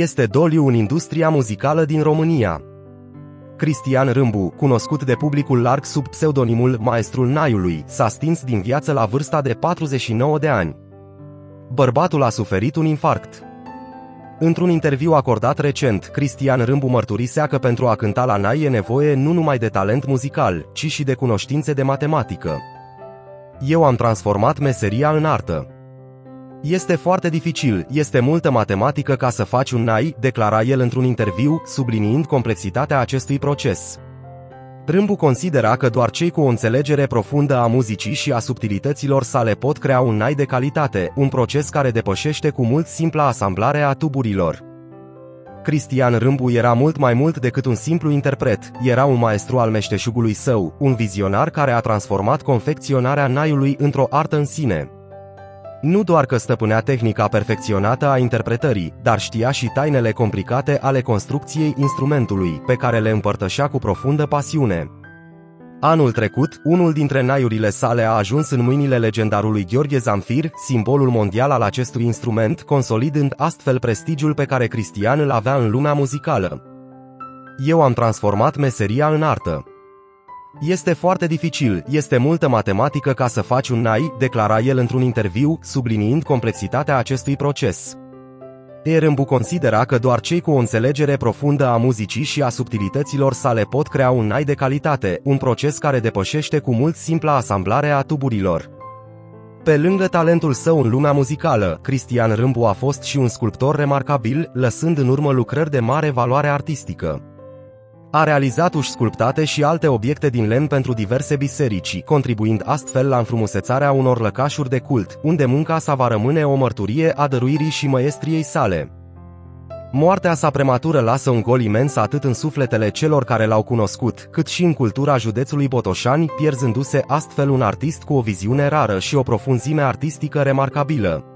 Este doliu în industria muzicală din România. Cristian Râmbu, cunoscut de publicul larg sub pseudonimul Maestrul Naiului, s-a stins din viață la vârsta de 49 de ani. Bărbatul a suferit un infarct. Într-un interviu acordat recent, Cristian Râmbu mărturisea că pentru a cânta la Nai e nevoie nu numai de talent muzical, ci și de cunoștințe de matematică. Eu am transformat meseria în artă. Este foarte dificil, este multă matematică ca să faci un nai, declara el într-un interviu, subliniind complexitatea acestui proces. Râmbu considera că doar cei cu o înțelegere profundă a muzicii și a subtilităților sale pot crea un nai de calitate, un proces care depășește cu mult simpla asamblare a tuburilor. Cristian Râmbu era mult mai mult decât un simplu interpret, era un maestru al meșteșugului său, un vizionar care a transformat confecționarea naiului într-o artă în sine. Nu doar că stăpânea tehnica perfecționată a interpretării, dar știa și tainele complicate ale construcției instrumentului, pe care le împărtășea cu profundă pasiune. Anul trecut, unul dintre naiurile sale a ajuns în mâinile legendarului Gheorghe Zamfir, simbolul mondial al acestui instrument, consolidând astfel prestigiul pe care Cristian îl avea în lumea muzicală. Eu am transformat meseria în artă. Este foarte dificil, este multă matematică ca să faci un nai, declara el într-un interviu, subliniind complexitatea acestui proces. Erembu considera că doar cei cu o înțelegere profundă a muzicii și a subtilităților sale pot crea un nai de calitate, un proces care depășește cu mult simpla asamblare a tuburilor. Pe lângă talentul său în lumea muzicală, Cristian Râmbu a fost și un sculptor remarcabil, lăsând în urmă lucrări de mare valoare artistică. A realizat uși sculptate și alte obiecte din lemn pentru diverse biserici, contribuind astfel la înfrumusețarea unor lăcașuri de cult, unde munca sa va rămâne o mărturie a dăruirii și măestriei sale. Moartea sa prematură lasă un gol imens atât în sufletele celor care l-au cunoscut, cât și în cultura județului Botoșani, pierzându-se astfel un artist cu o viziune rară și o profunzime artistică remarcabilă.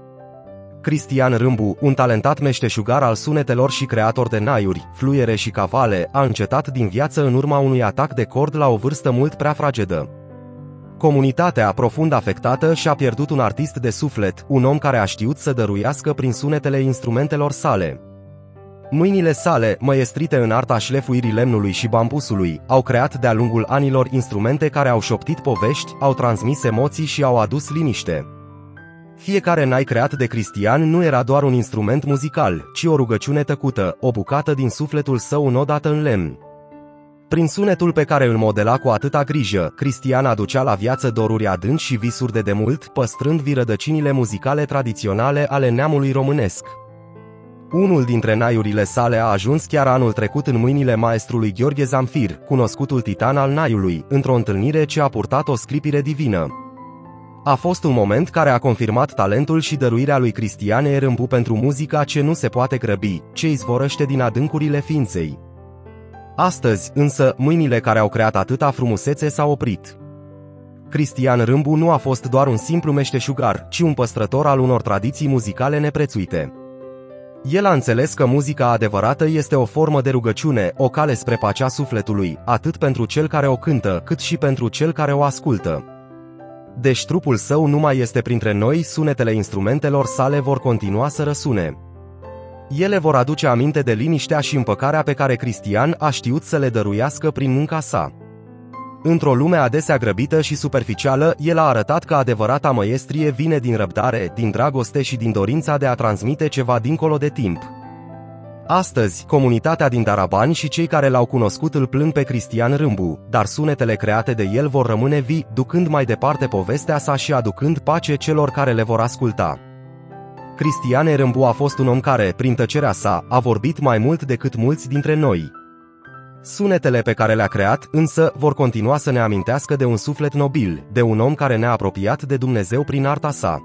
Cristian Râmbu, un talentat meșteșugar al sunetelor și creator de naiuri, fluiere și cavale, a încetat din viață în urma unui atac de cord la o vârstă mult prea fragedă. Comunitatea, profund afectată, și-a pierdut un artist de suflet, un om care a știut să dăruiască prin sunetele instrumentelor sale. Mâinile sale, măestrite în arta șlefuirii lemnului și bambusului, au creat de-a lungul anilor instrumente care au șoptit povești, au transmis emoții și au adus liniște. Fiecare nai creat de Cristian nu era doar un instrument muzical, ci o rugăciune tăcută, o bucată din sufletul său înodată în lemn. Prin sunetul pe care îl modela cu atâta grijă, Cristian aducea la viață doruri adânci și visuri de demult, păstrând virădăcinile muzicale tradiționale ale neamului românesc. Unul dintre naiurile sale a ajuns chiar anul trecut în mâinile maestrului Gheorghe Zamfir, cunoscutul titan al naiului, într-o întâlnire ce a purtat o scripire divină. A fost un moment care a confirmat talentul și dăruirea lui Cristian Erâmbu pentru muzica ce nu se poate grăbi, ce izvorăște din adâncurile ființei. Astăzi, însă, mâinile care au creat atâta frumusețe s-au oprit. Cristian Râmbu nu a fost doar un simplu meșteșugar, ci un păstrător al unor tradiții muzicale neprețuite. El a înțeles că muzica adevărată este o formă de rugăciune, o cale spre pacea sufletului, atât pentru cel care o cântă, cât și pentru cel care o ascultă. Deci trupul său nu mai este printre noi, sunetele instrumentelor sale vor continua să răsune. Ele vor aduce aminte de liniștea și împăcarea pe care Cristian a știut să le dăruiască prin munca sa. Într-o lume adesea grăbită și superficială, el a arătat că adevărata măiestrie vine din răbdare, din dragoste și din dorința de a transmite ceva dincolo de timp. Astăzi, comunitatea din Darabani și cei care l-au cunoscut îl plâng pe Cristian Râmbu, dar sunetele create de el vor rămâne vii, ducând mai departe povestea sa și aducând pace celor care le vor asculta. Cristian Râmbu a fost un om care, prin tăcerea sa, a vorbit mai mult decât mulți dintre noi. Sunetele pe care le-a creat, însă, vor continua să ne amintească de un suflet nobil, de un om care ne-a apropiat de Dumnezeu prin arta sa.